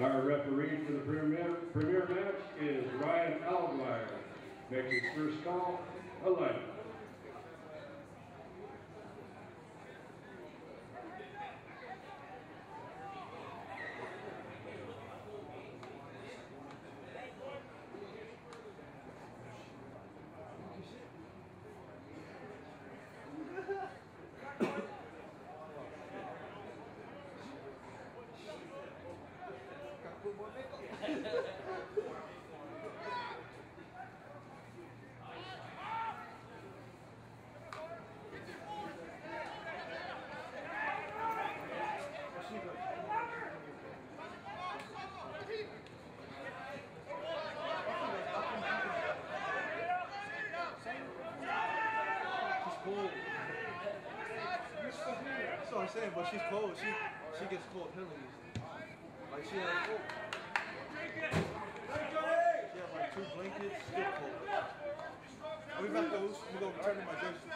Our referee for the premier, premier match is Ryan Alguire. making his first call, 11. I'm saying, but she's cold. She she gets cold penalties. Like she has cold. She has like two blankets, still cold. We about those? We go return to my jersey.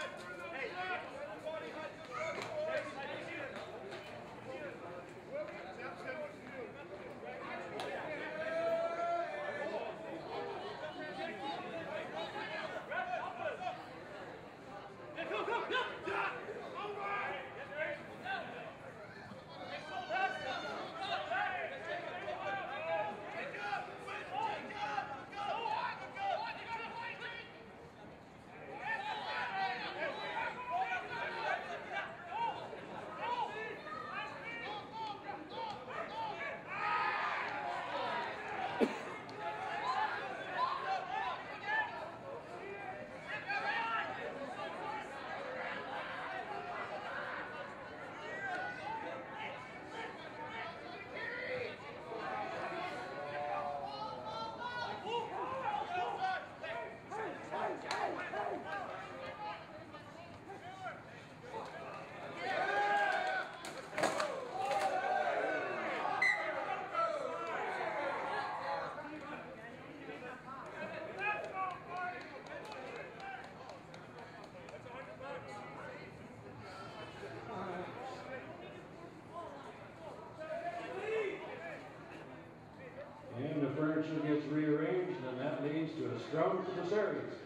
And the furniture gets rearranged, and that leads to a scrum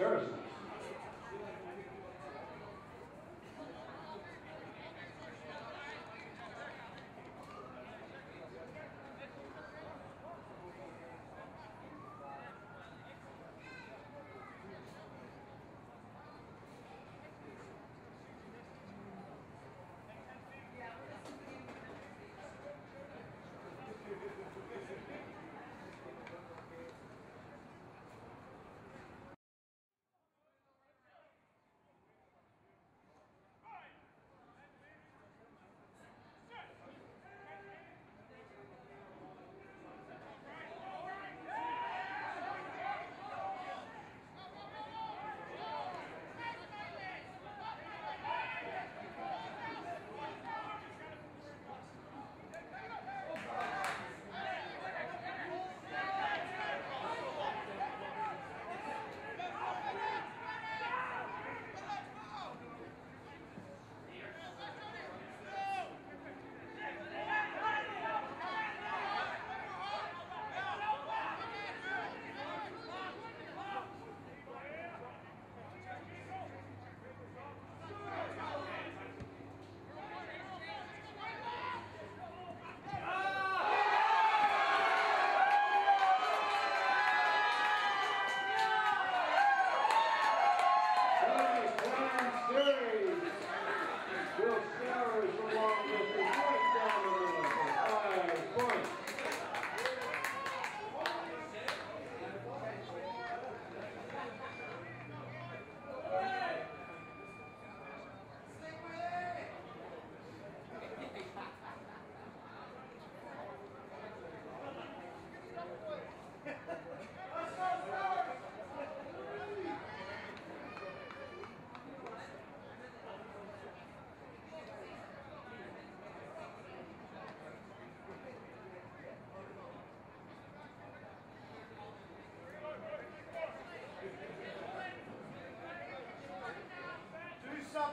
scrum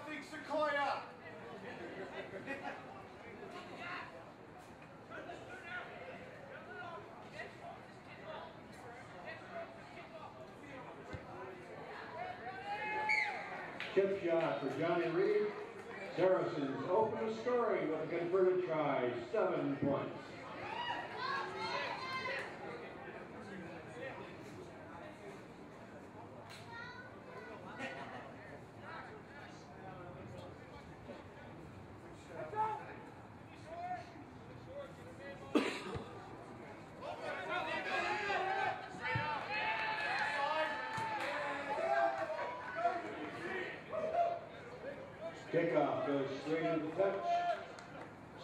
Saracens. Sequoia! Chip shot for Johnny Reed. Saracens open the scoring with a converted try, seven points. Goes straight touch.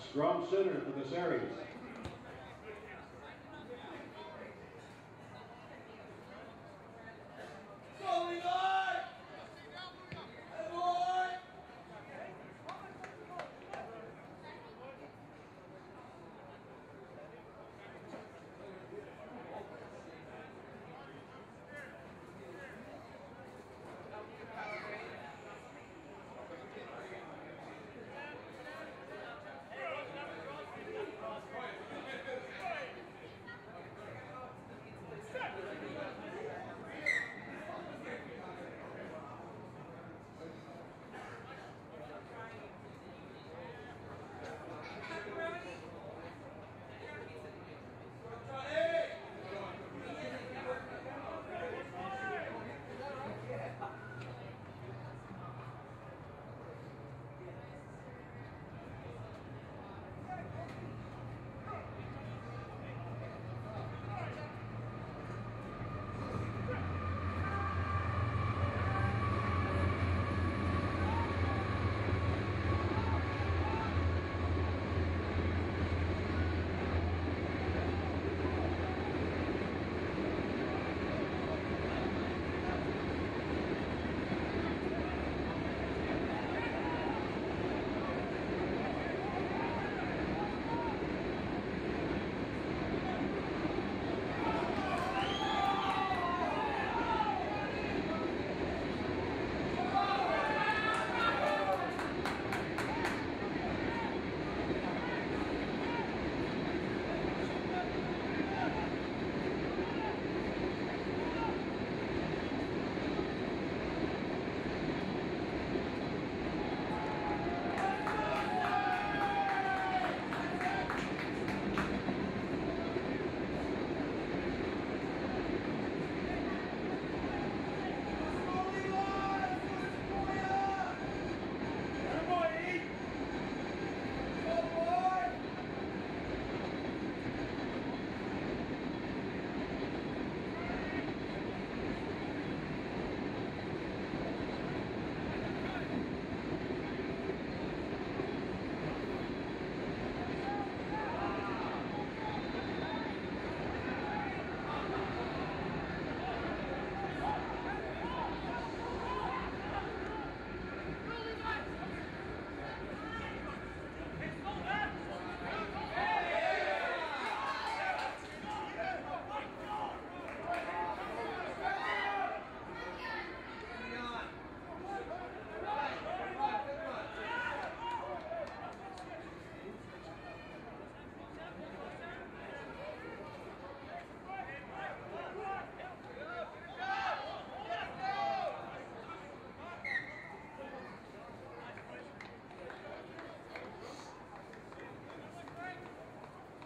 Scrum center for the series.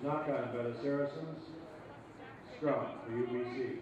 Knock on by the Saracens. Scrum for UBC.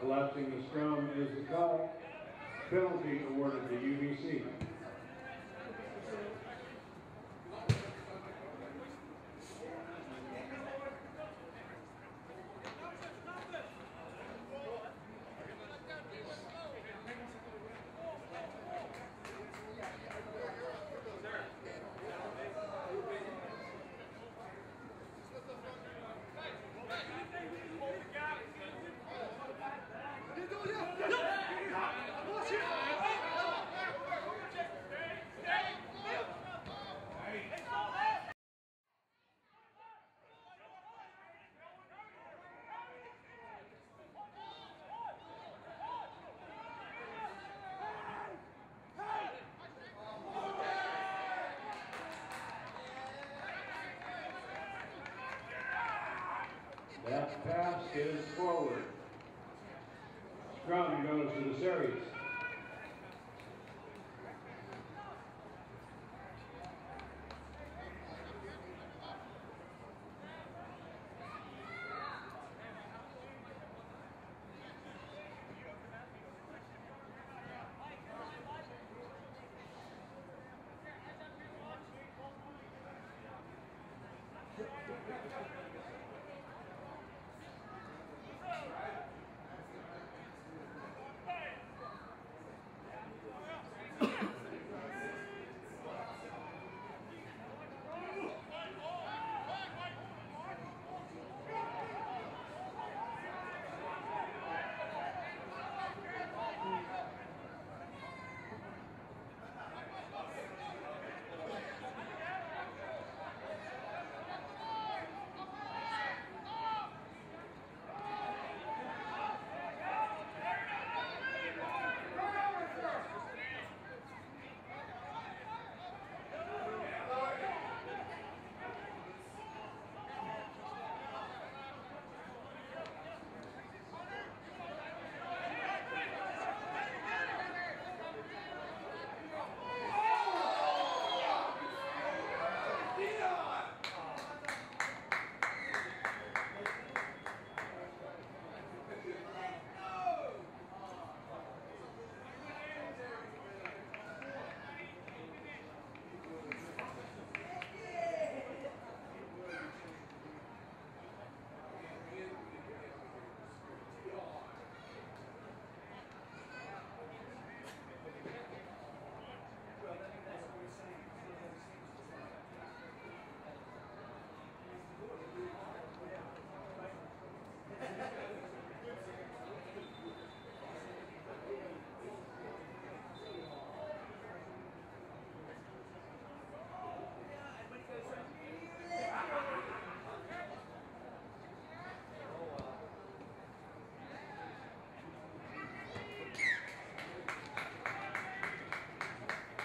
Collapsing the scrum is a call. Penalty awarded to UBC. Is forward. Scrum goes to the series.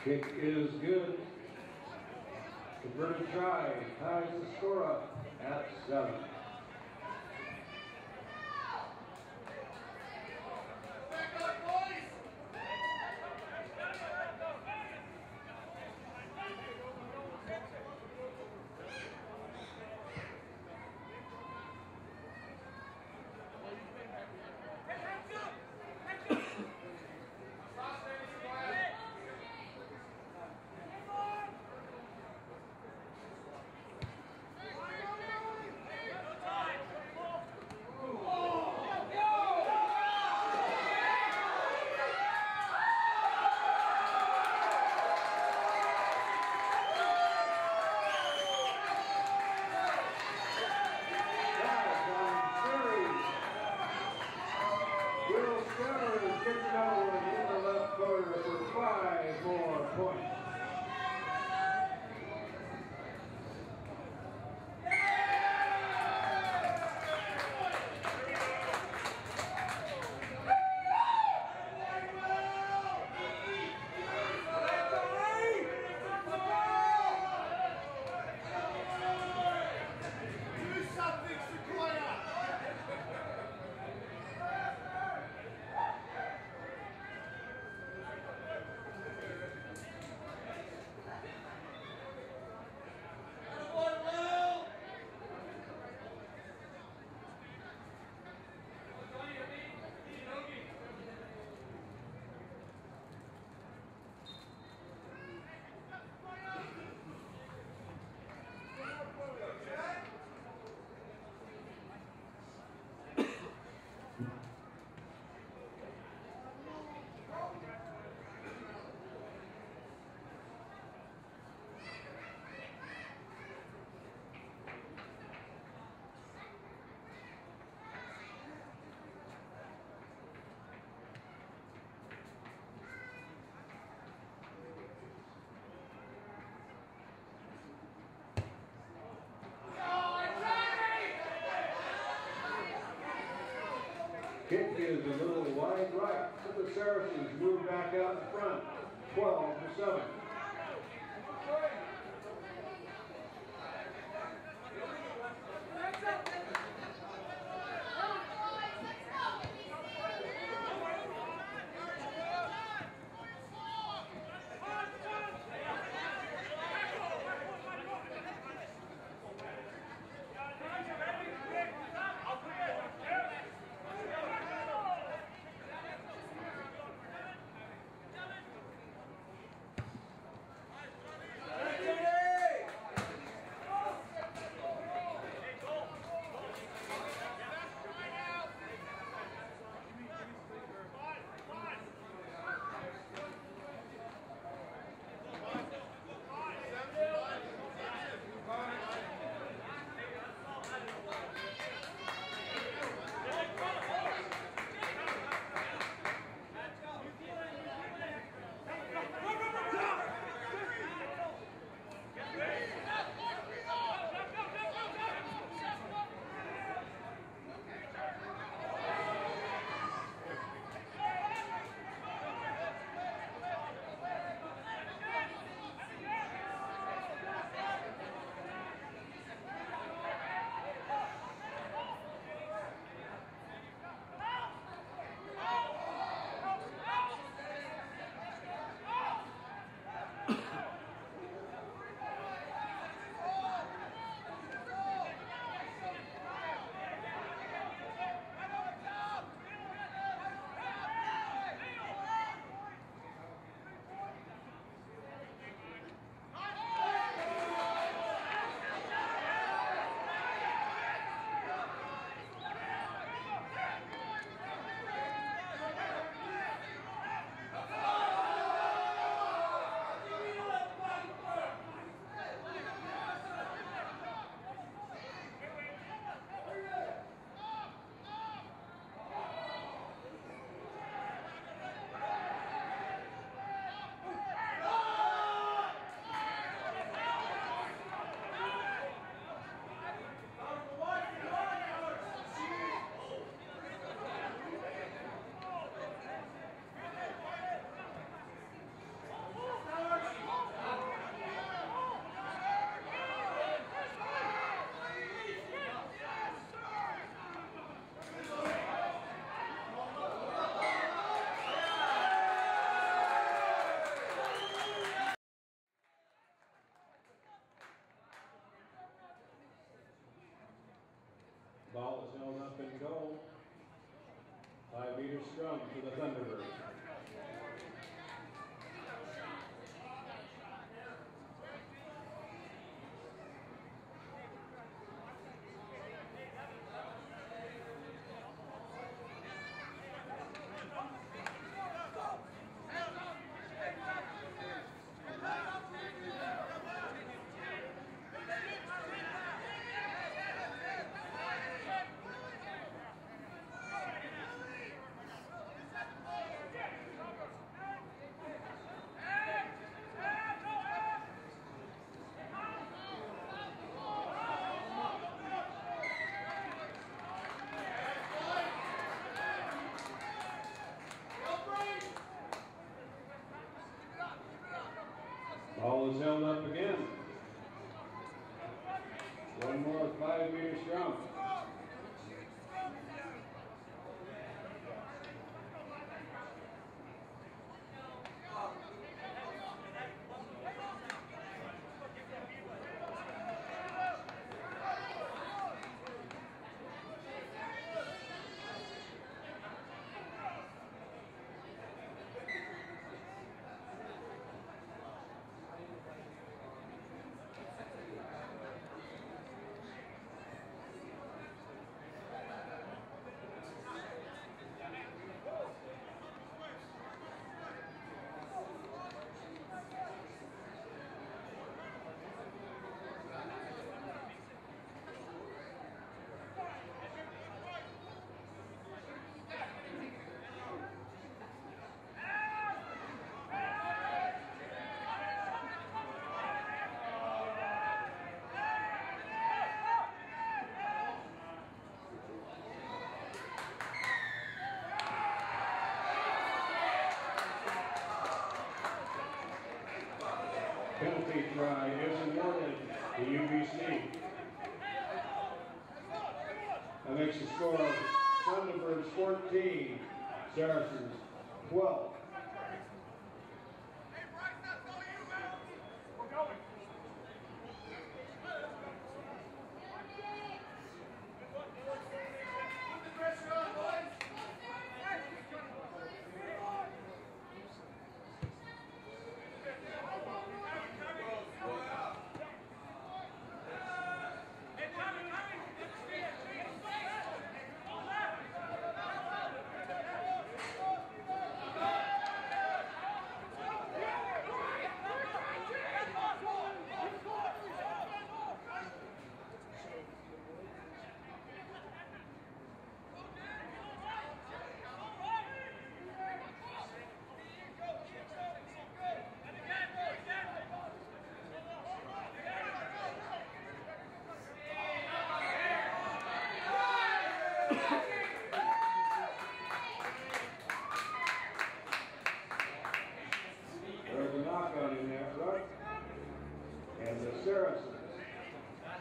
Kick is good. Converted try ties the score up at seven. Is a little wide right, so the Saracens move back out in front, 12 to 7. Scrum to the Thunderbirds. held up again. One more five years strong. Penalty try is awarded to UBC. That makes the score of Thunderbirds 14, Saracens 12.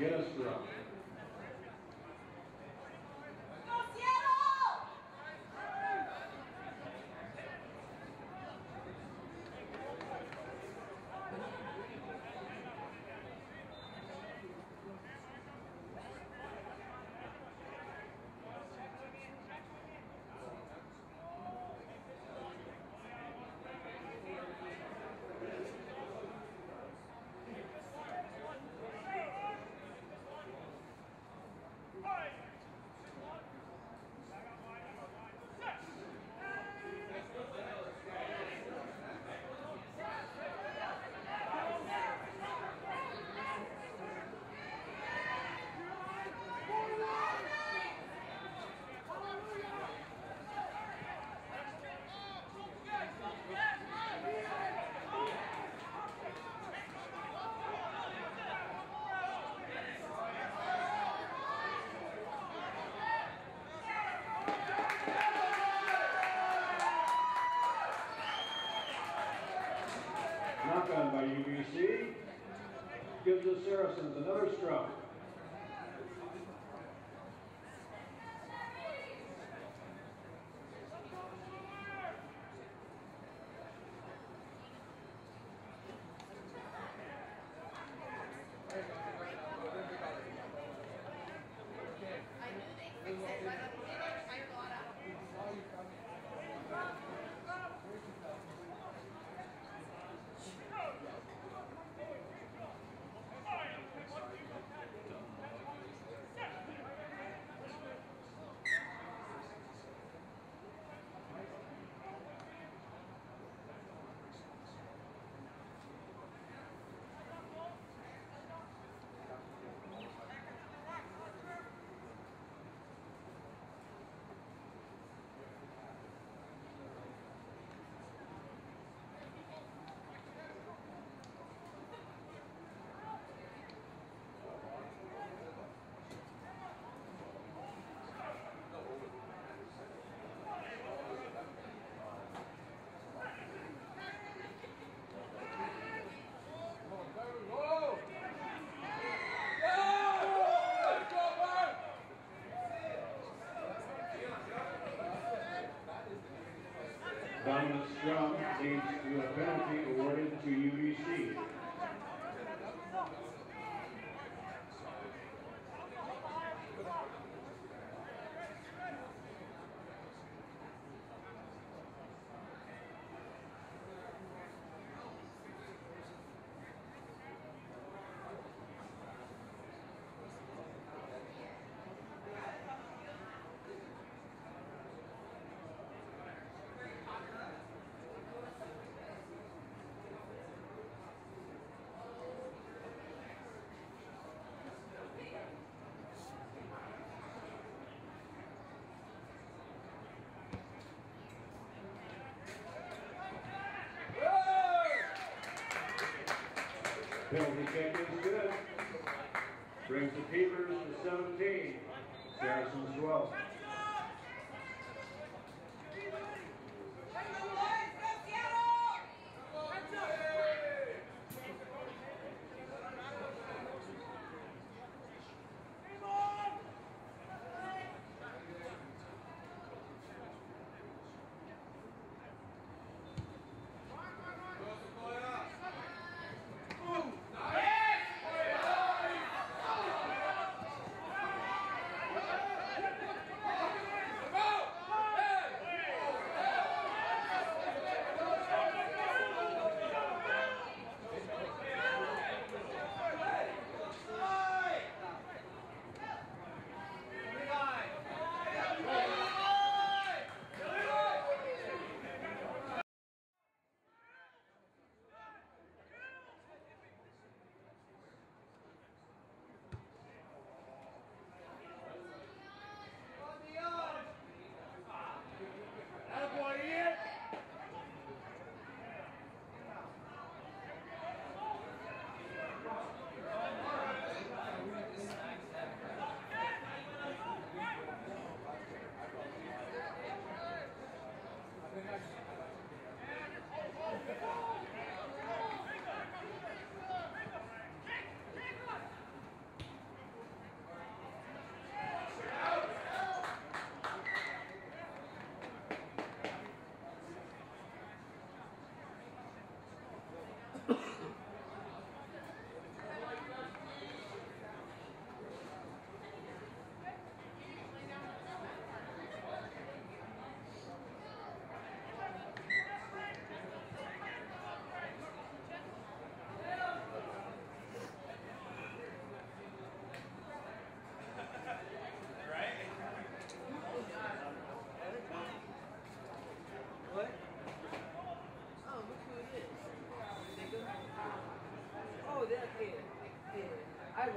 Get us drunk. Knock on by UBC gives the Saracens another stroke. Dominant scrum leads to a penalty awarded to UBC. Penalty kick is good. Brings the Keepers to 17. Saracens 12.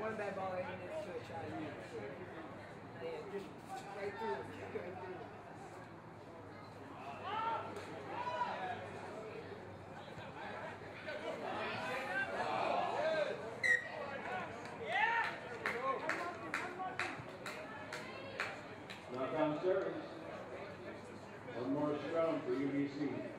one bad ball right to a child. Yeah, right through. Right through. Service. One more scrum for UBC.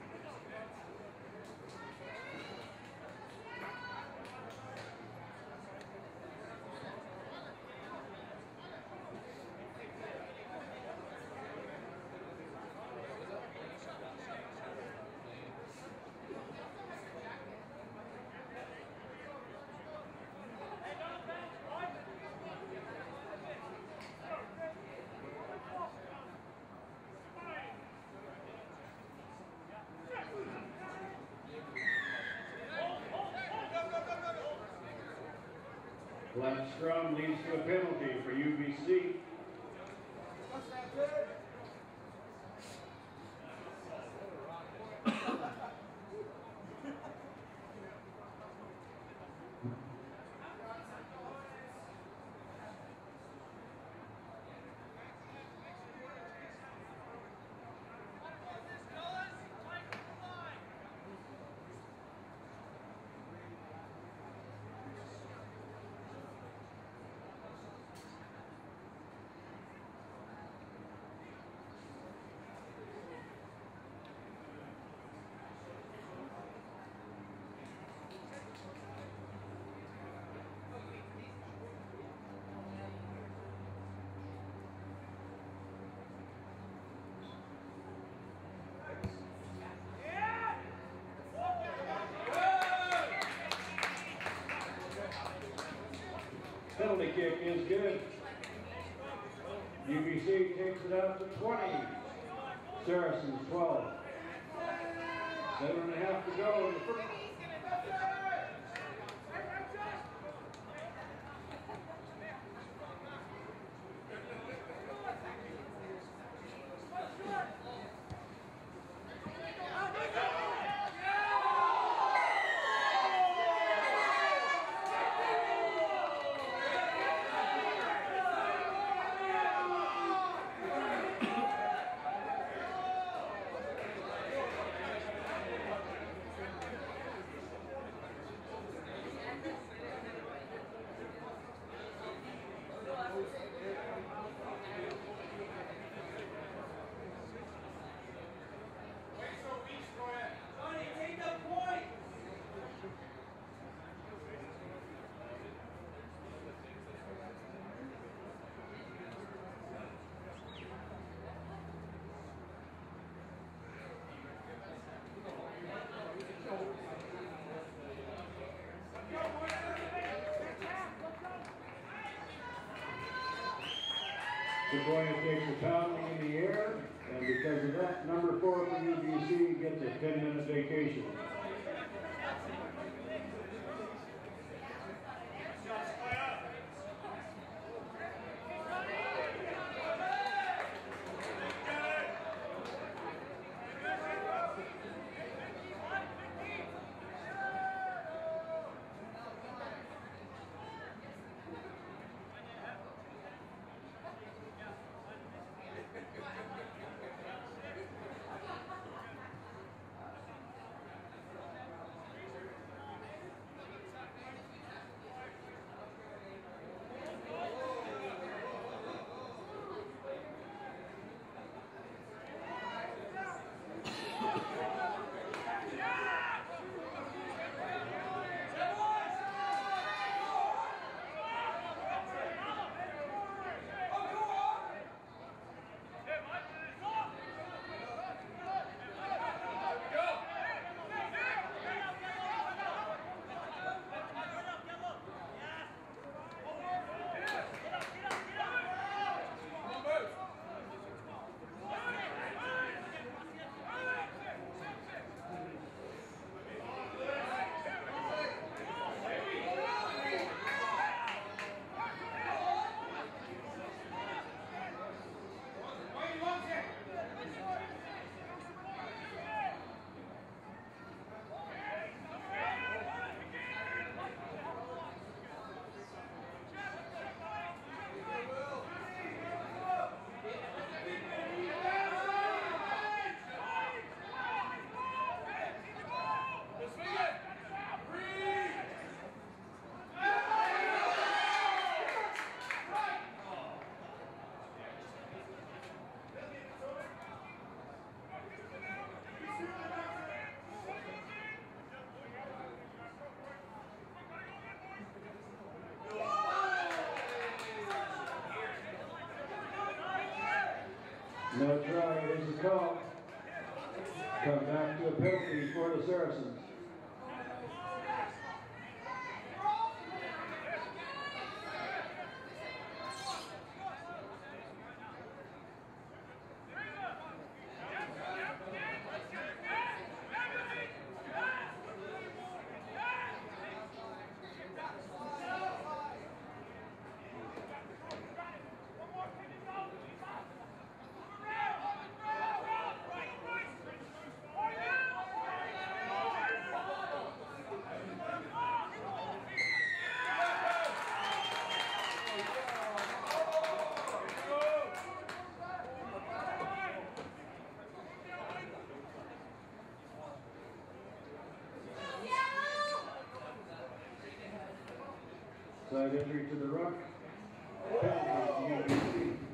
Left scrum leads to a penalty for UBC. Penalty kick is good. UBC takes it out to 20. Saracens 12. Seven and a half to go in the first. Sequoia takes a pounding in the air, and because of that, number four for UBC gets a 10-minute vacation. No try is the call. Come back to a penalty for the Saracens. Side to the ruck. Penalty to UBC.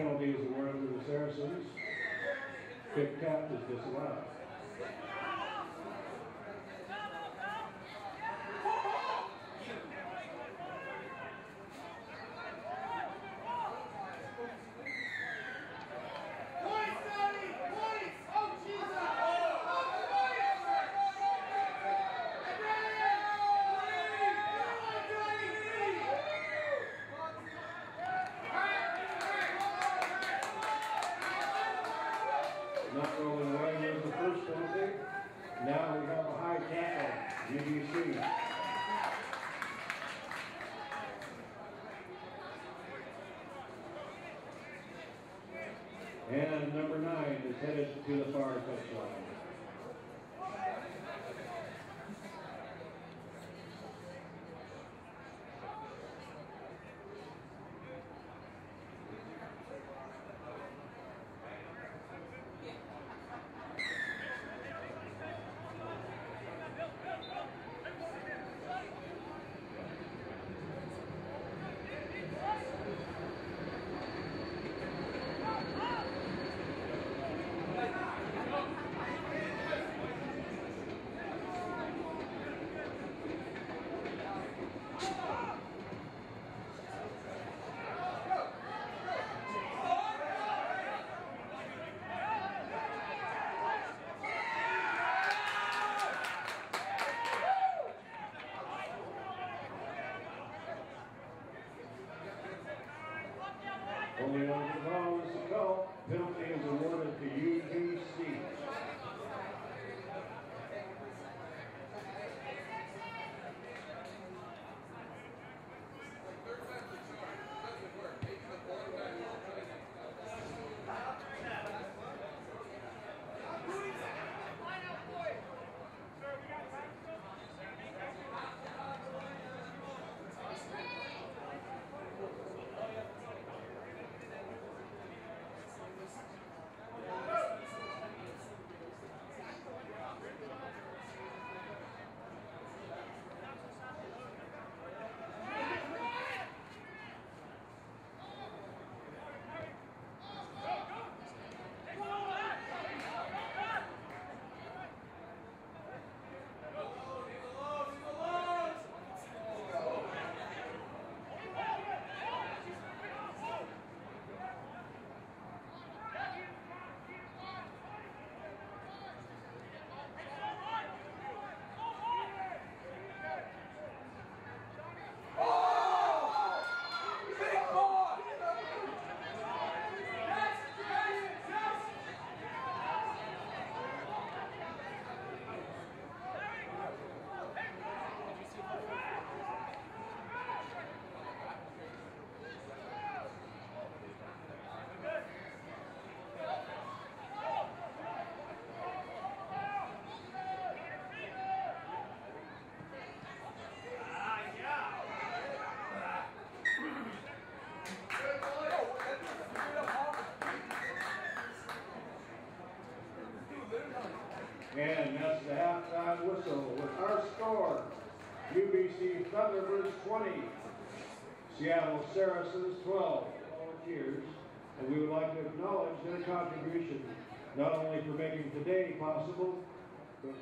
Penalty is awarded to the Saracens. Fifth cap is disallowed. Only one to is the call. Penalty is awarded to UBC. And that's the halftime whistle with our score. UBC Thunderbirds 20, Seattle Saracens 12 volunteers. And we would like to acknowledge their contribution, not only for making today possible, but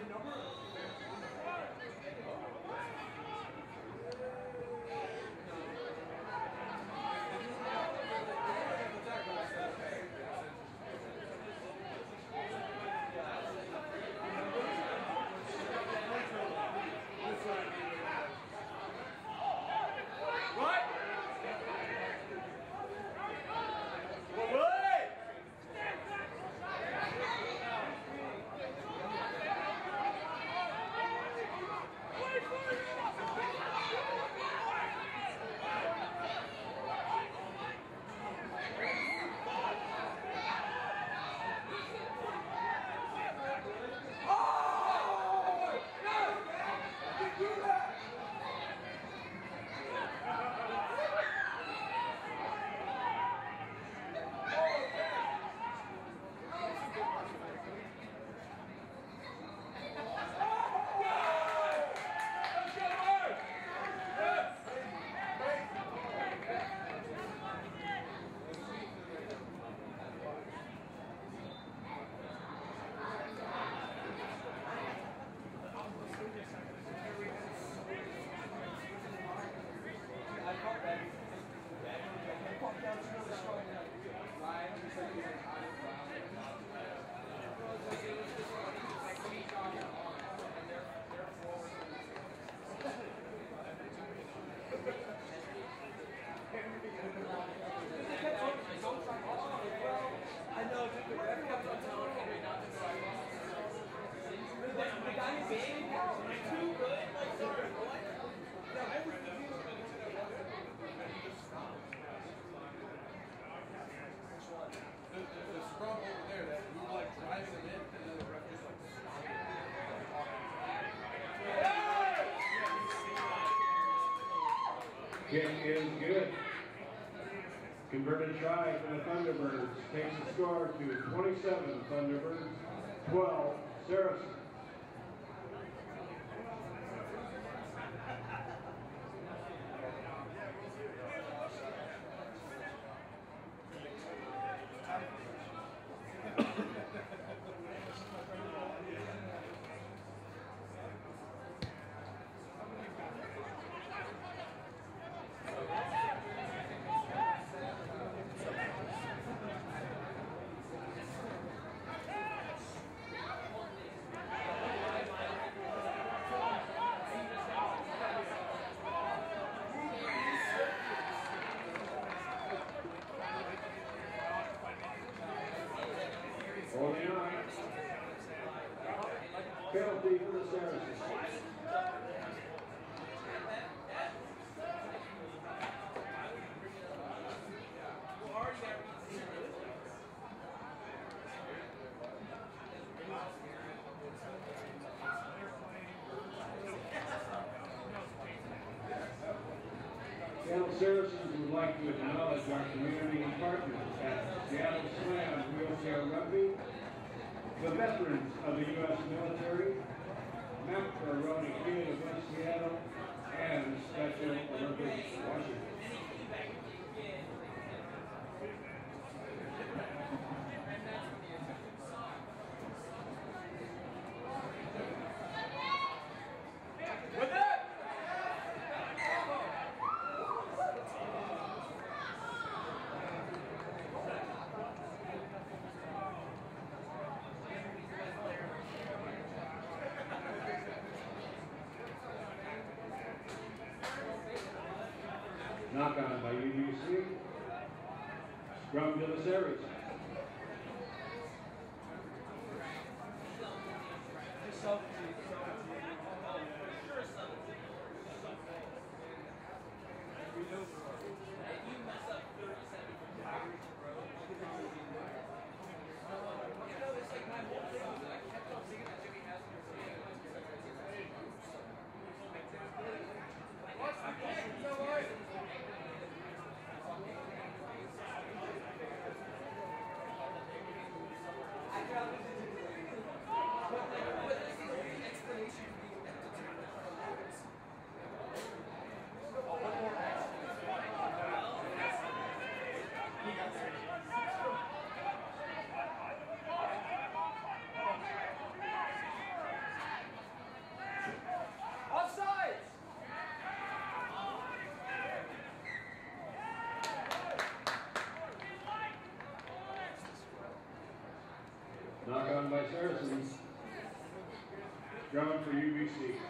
the number Kick is good. Converted try for the Thunderbirds takes the score to 27 Thunderbirds, 12 Saracens. Forty-nine. Penalty for the Saracens. Seattle Saracens would like to acknowledge our community partners at Seattle Slam Wheelchair Rugby, the veterans of the U.S. military, Macaroni Kid of West Seattle, and Special Olympics Washington. By Saracens. Scrum for UBC.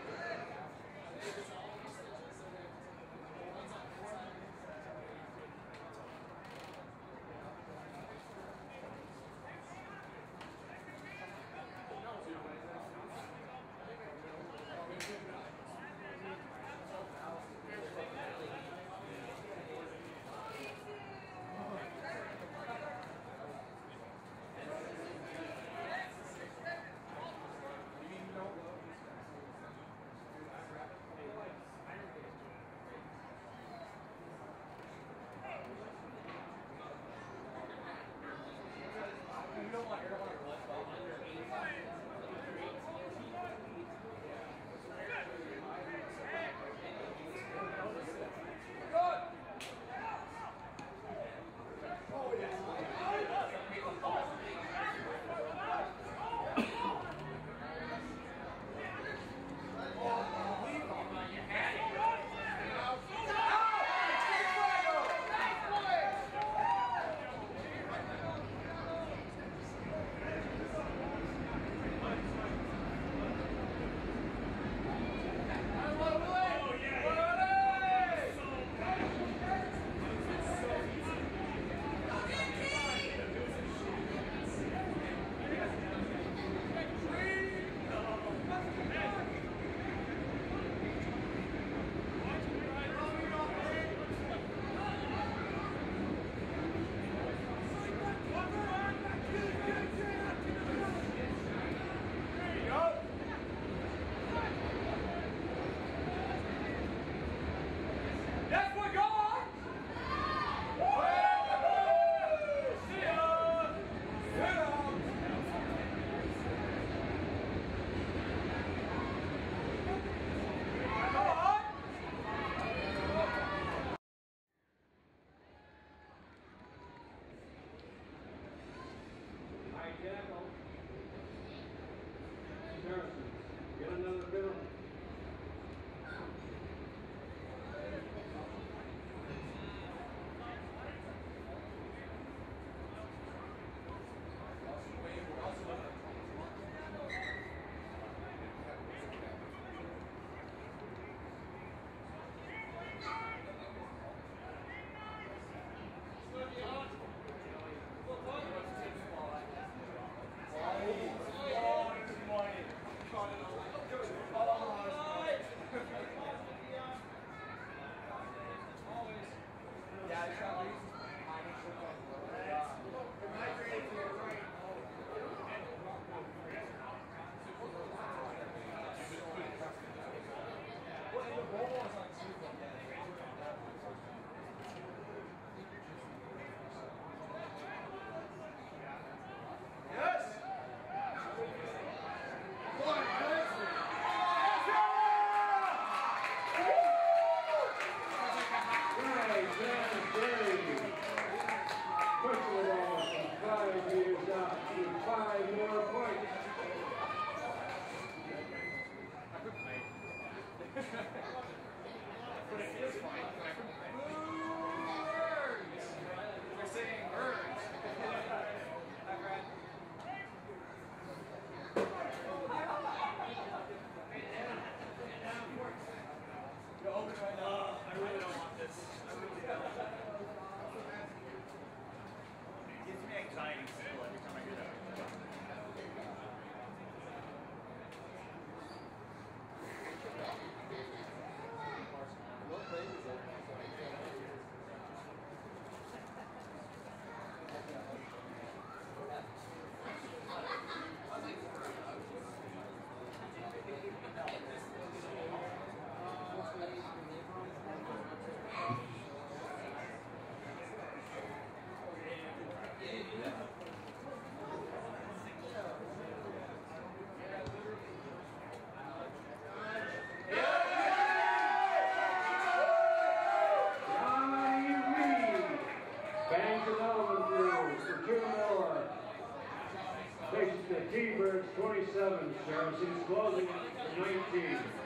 T-Birds 27, Saracens closing to 19.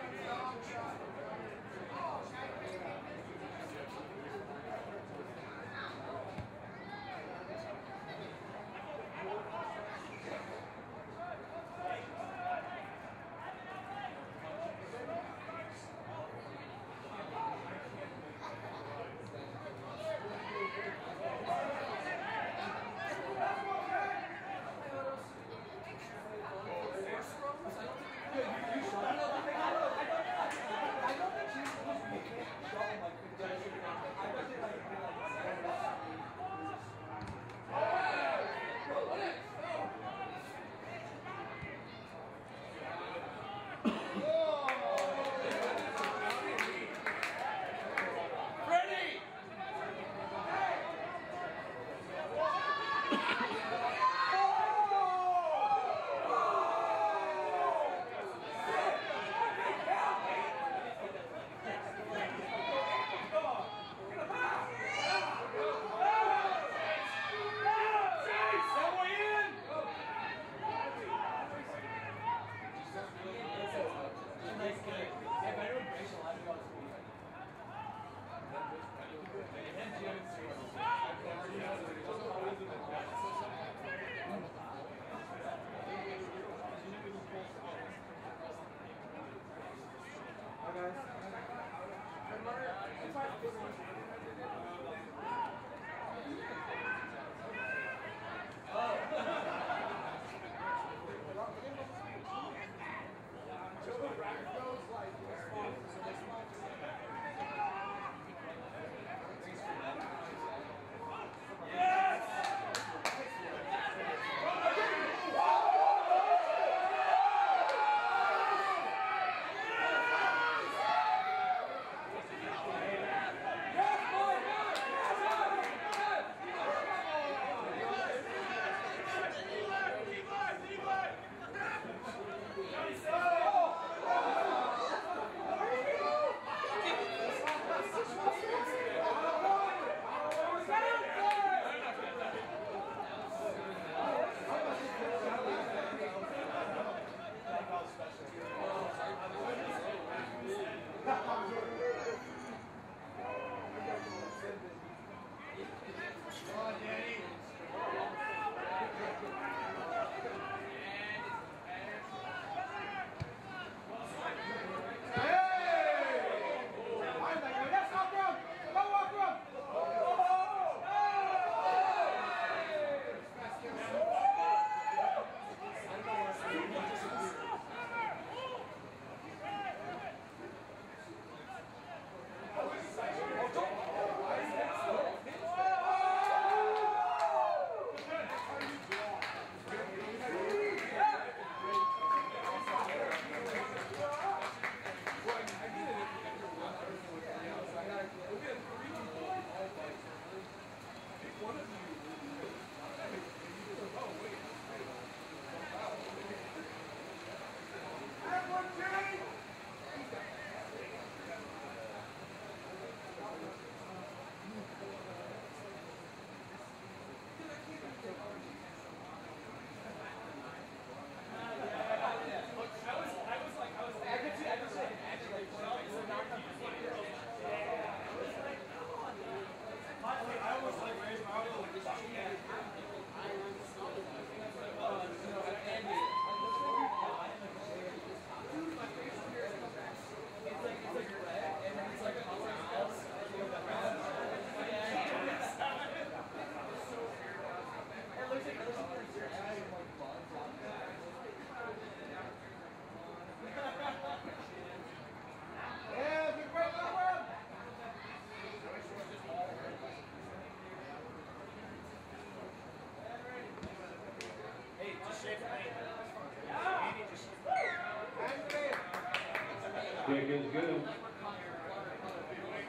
Kick is good.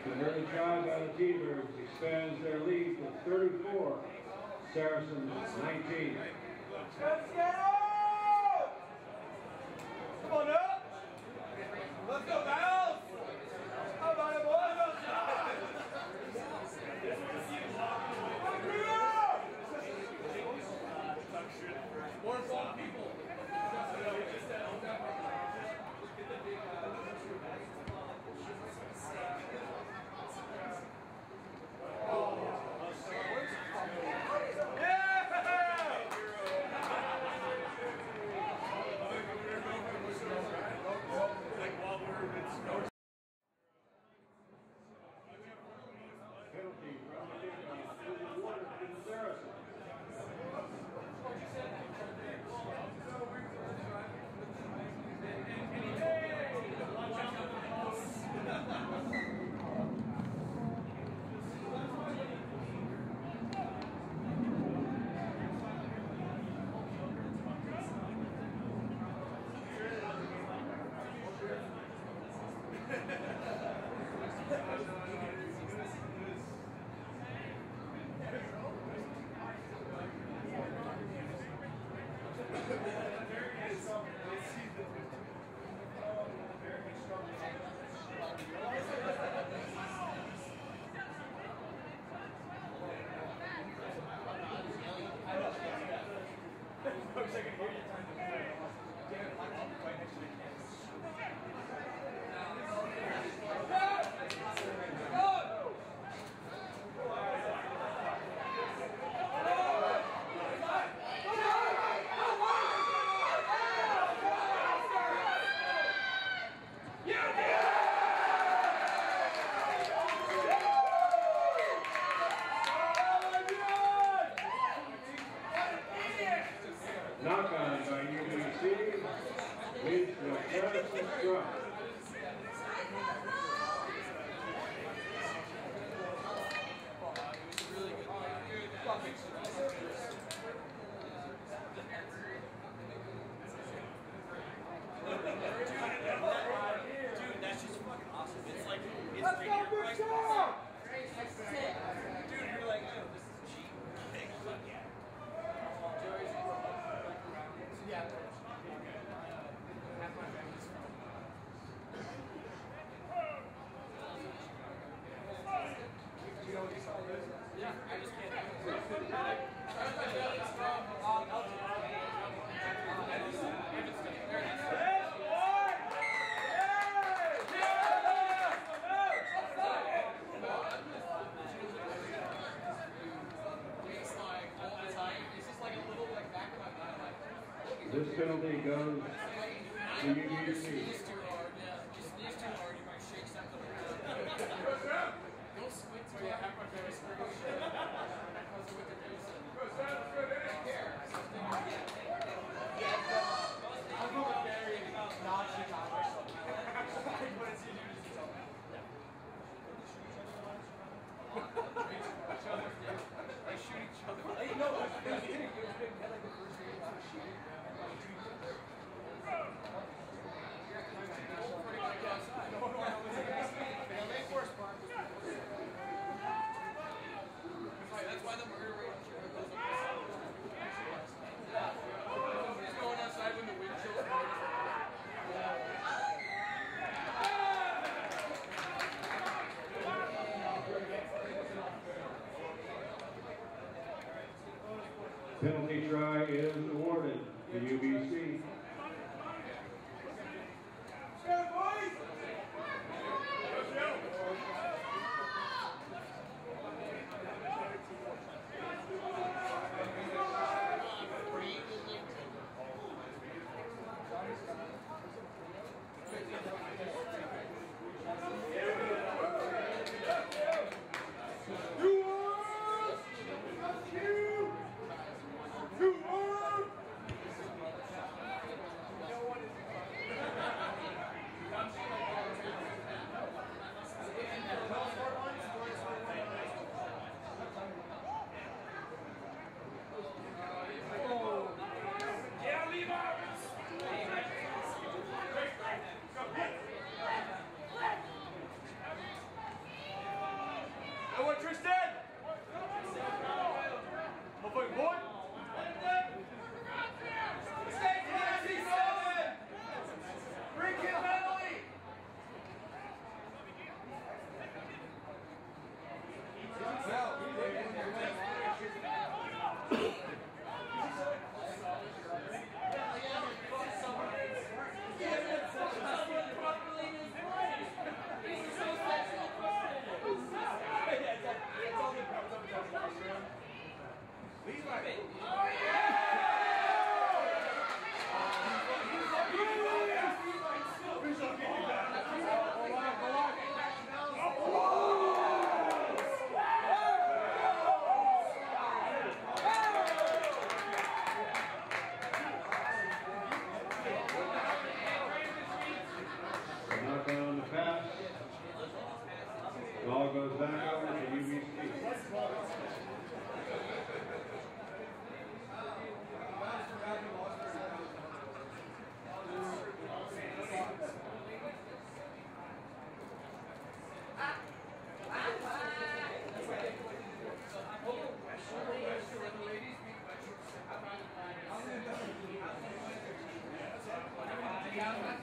The early try by the T-Birds expands their lead to 34. Saracens 19. penalty goes to UBC. penalty try is awarded to UBC. Yeah.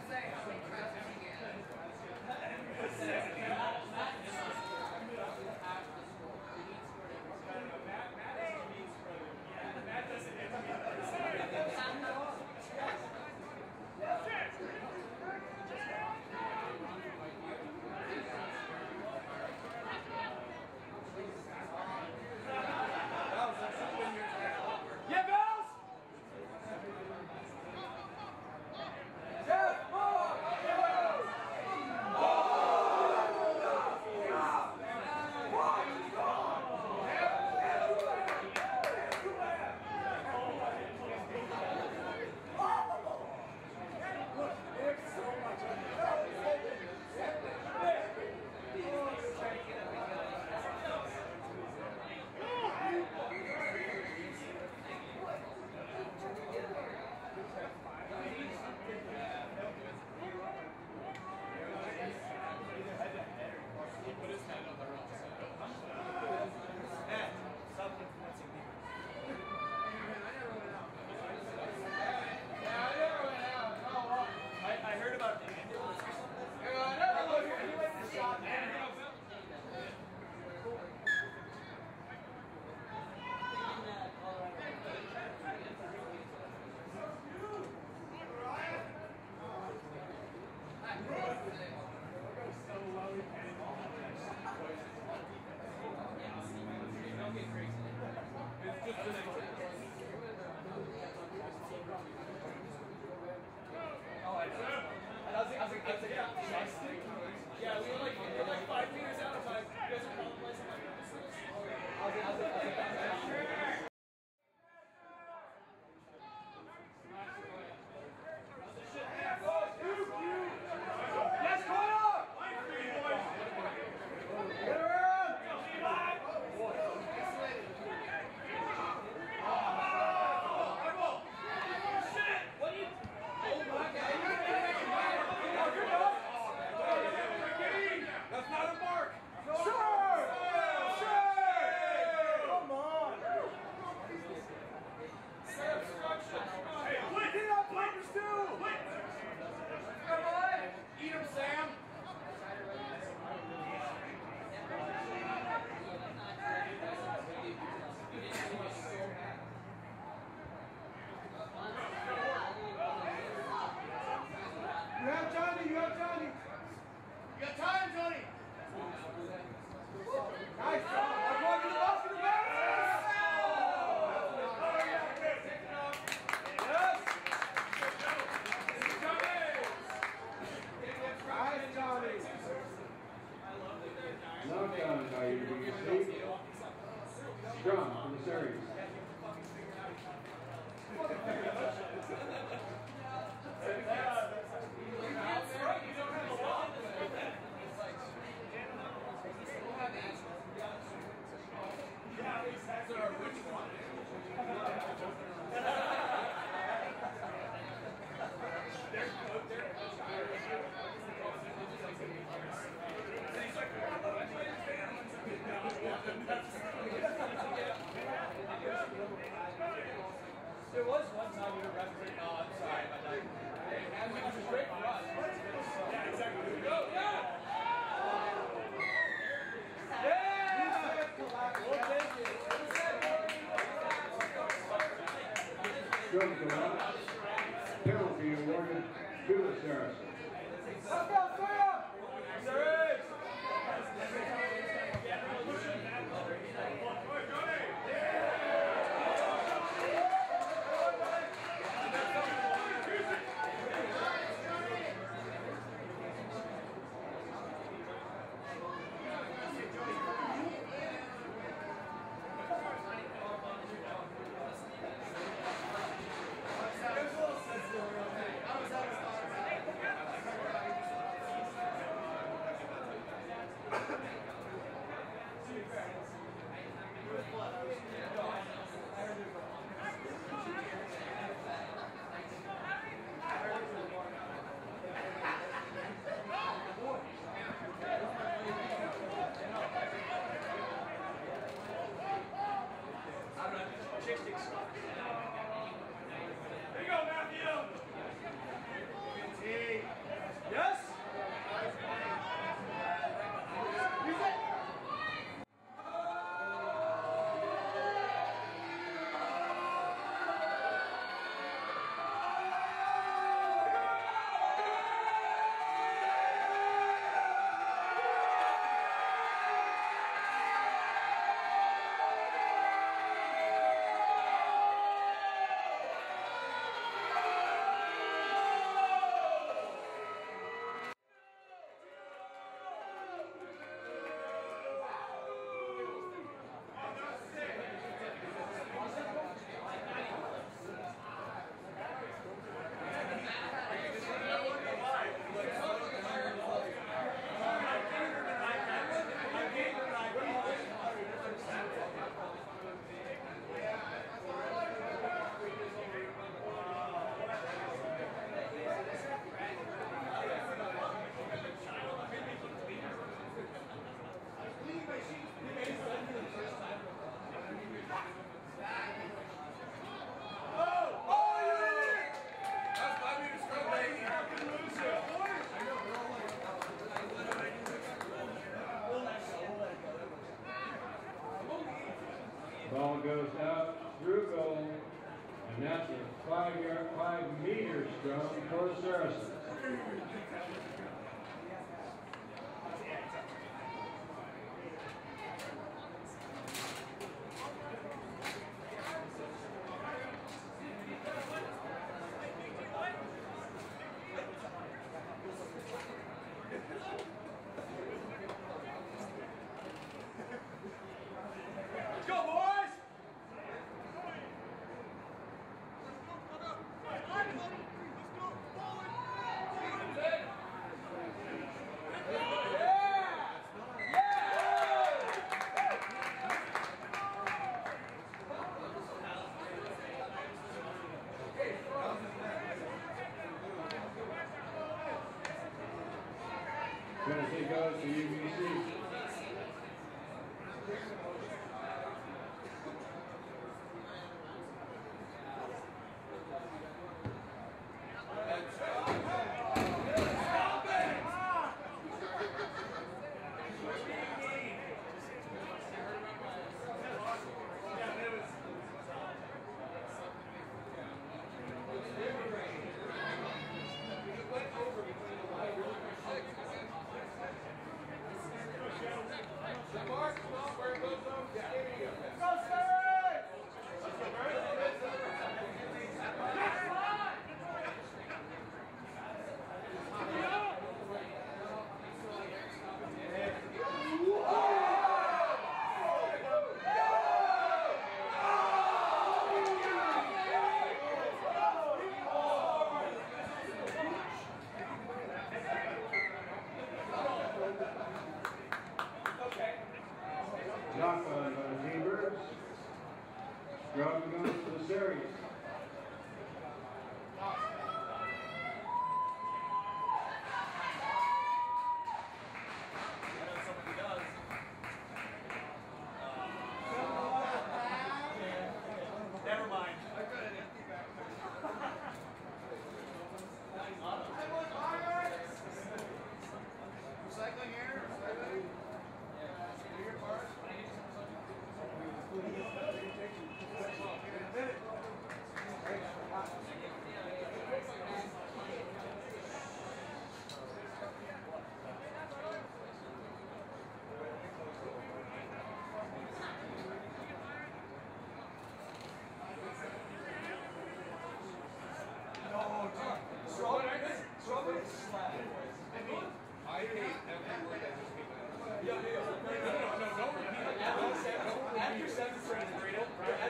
The Saracens.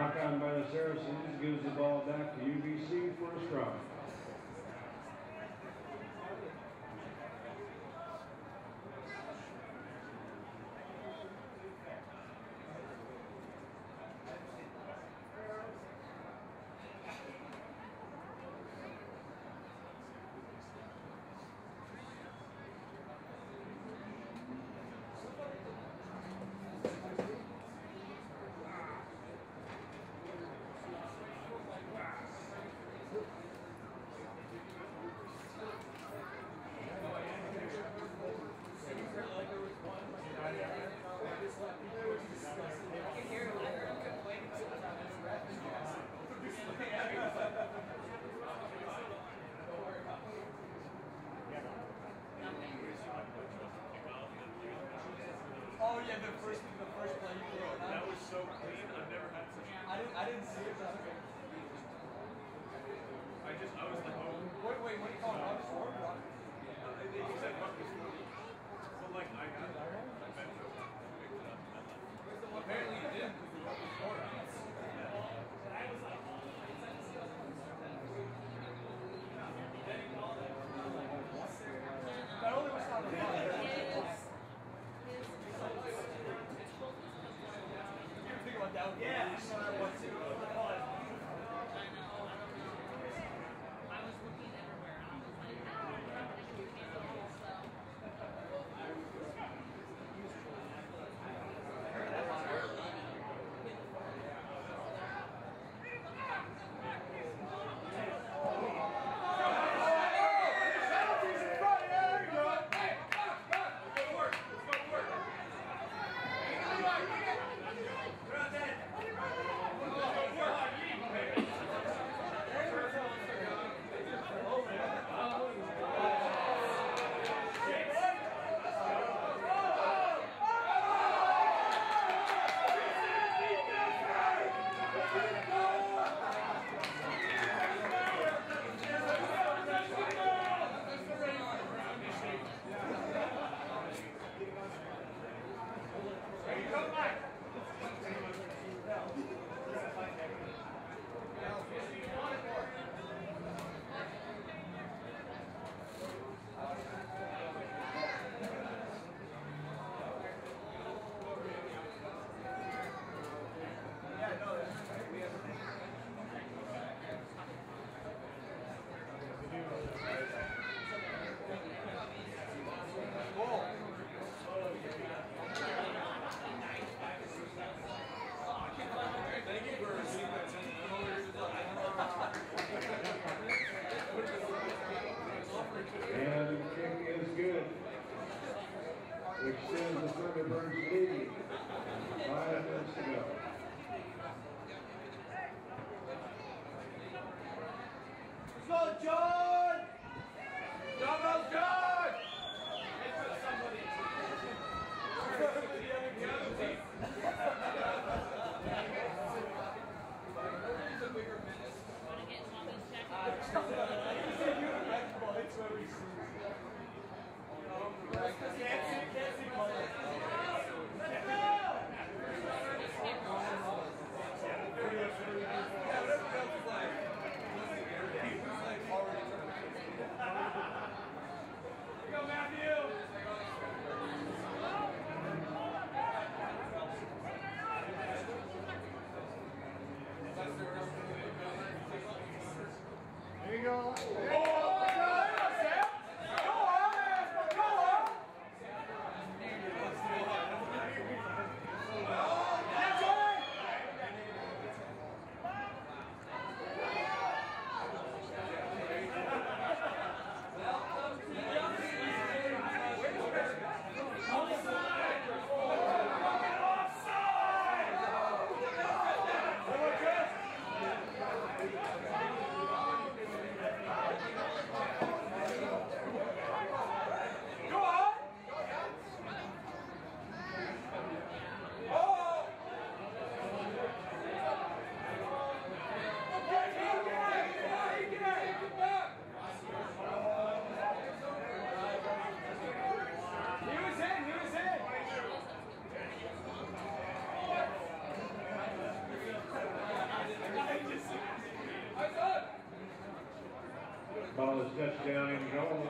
Knock on by the Saracens gives the ball back to UBC for a strike. Oh yeah, the first the first play you threw. That was so clean. I've never had such. I didn't I didn't see it. But okay. I just I was like, oh. Wait wait what do you call it? Rubbish or rock? They said fuck this Oh. another touchdown in the